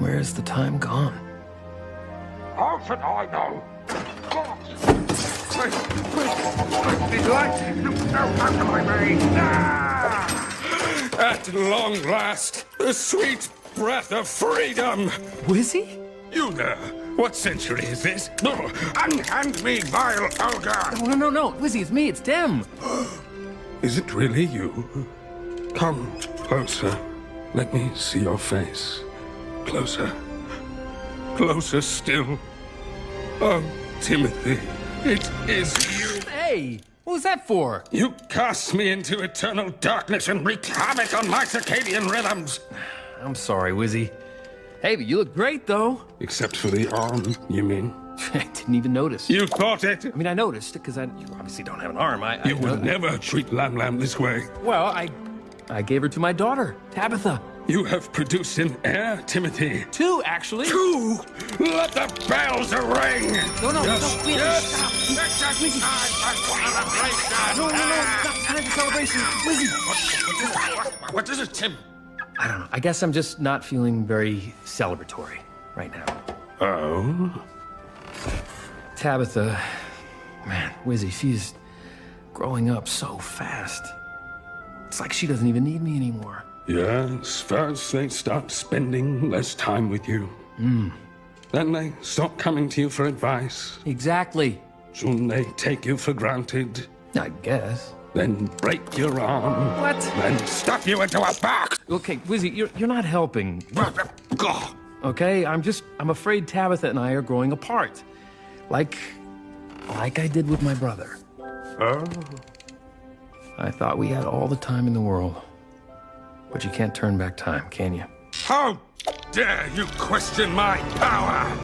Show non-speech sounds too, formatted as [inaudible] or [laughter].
Where's the time gone? How should I know? Quick, quick, quick, be light! No, out of my way! Ah! At long last, the sweet breath of freedom! Wizzie? You there, what century is this? Oh, Unhand me, vile ogre! No, no, no. Wizzie, it's me. It's Tim. [gasps] is it really you? Come closer. Let me see your face. Closer. Closer still. Oh, Timothy, it is you. Hey, what was that for? You cast me into eternal darkness and wreaked havoc on my circadian rhythms. I'm sorry, Wizzie. Hey, but you look great, though. Except for the arm, you mean? [laughs] I didn't even notice. You thought it? I mean, I noticed because I you obviously don't have an arm. I, You I, will never treat Lam Lam this way. Well, I, I gave her to my daughter, Tabitha. You have produced an heir, Timothy. Two, actually. Two! Let the bells ring! No, no, yes, no, wait, yes. stop. It's a time for celebration! No, no, no, it's not time for celebration. Wizzie. What is it, Tim? I don't know. I guess I'm just not feeling very celebratory right now. Oh? Tabitha, man, Wizzie, she's growing up so fast. It's like she doesn't even need me anymore. Yes, first they start spending less time with you. Hmm. Then they stop coming to you for advice. Exactly. Soon they take you for granted. I guess. Then break your arm. What? Then stuff you into a box. Okay, Wizzie, you're, you're not helping. Okay, I'm just I'm afraid Tabitha and I are growing apart. Like like I did with my brother. Oh. I thought we had all the time in the world. But you can't turn back time, can you? How dare you question my power?